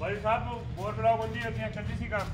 भाई साहब bore block बंदी होती है चल्ली सी काम